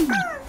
Mm-hmm.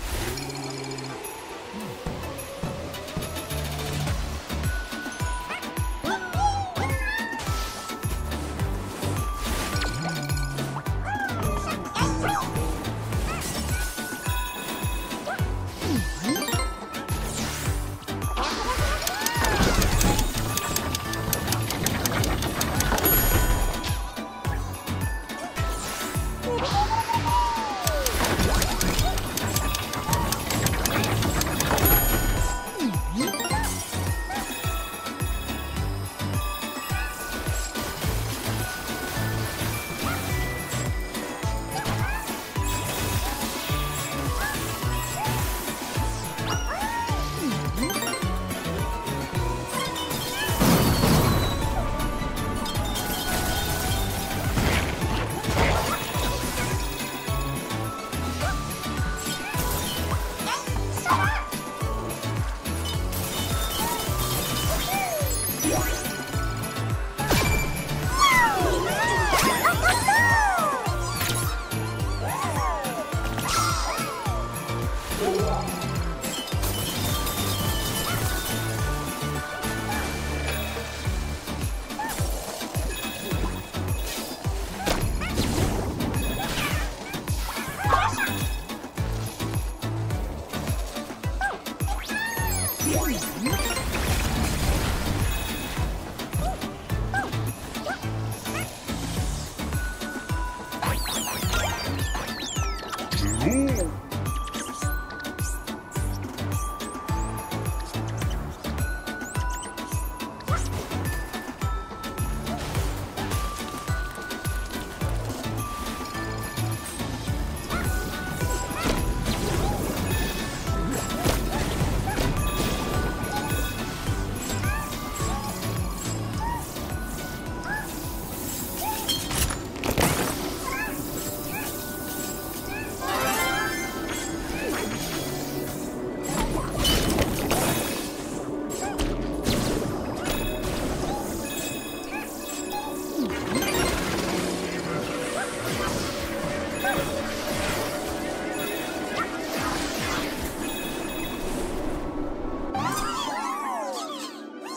Slow.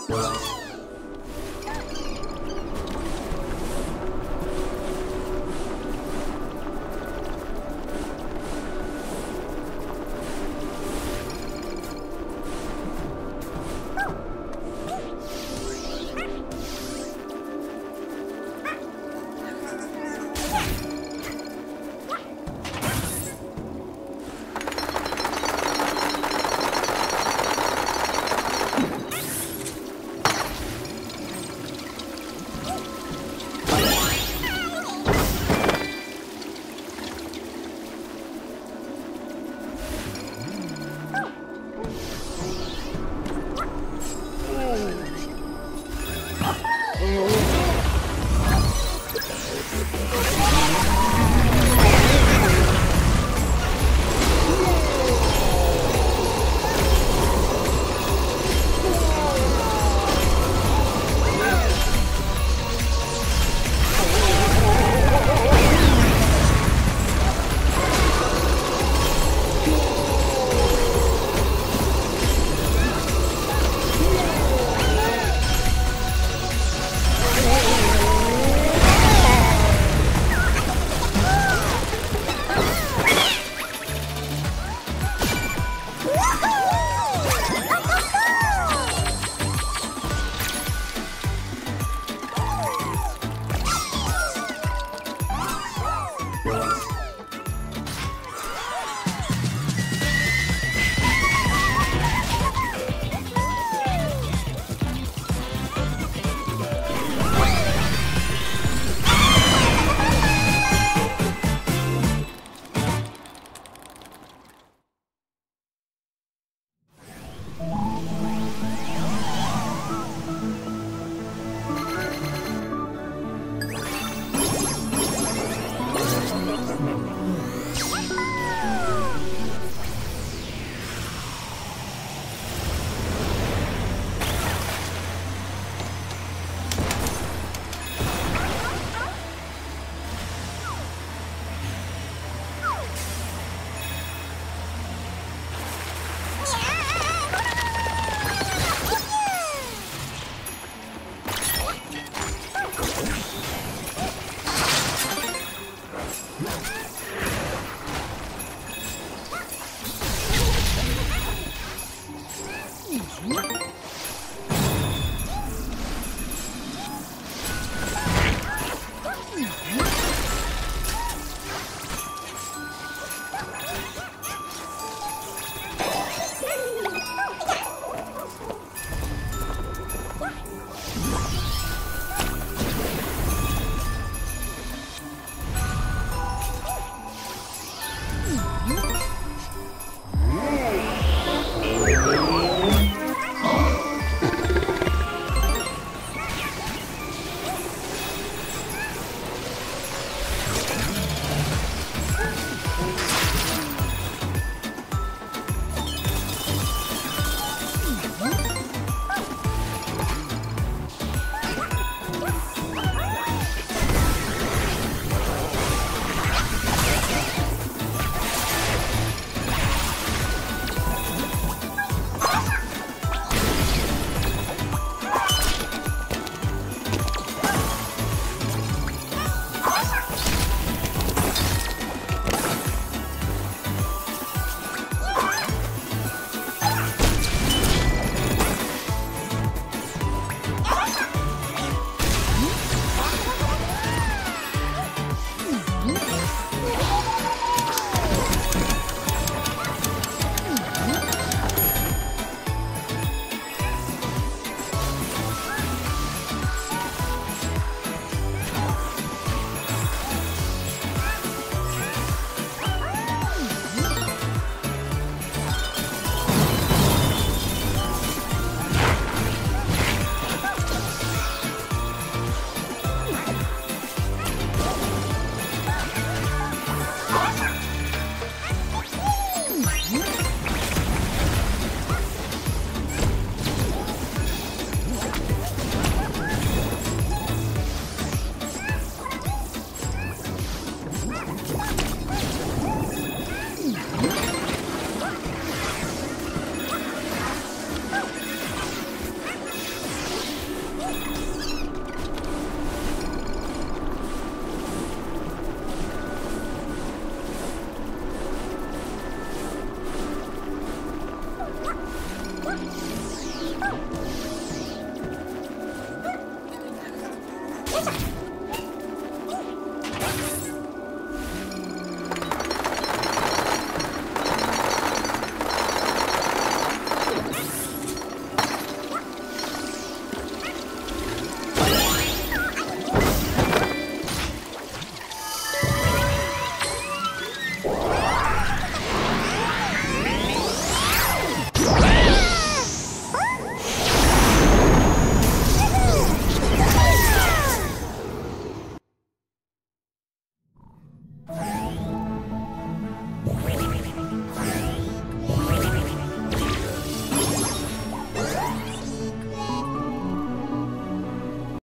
Whoa.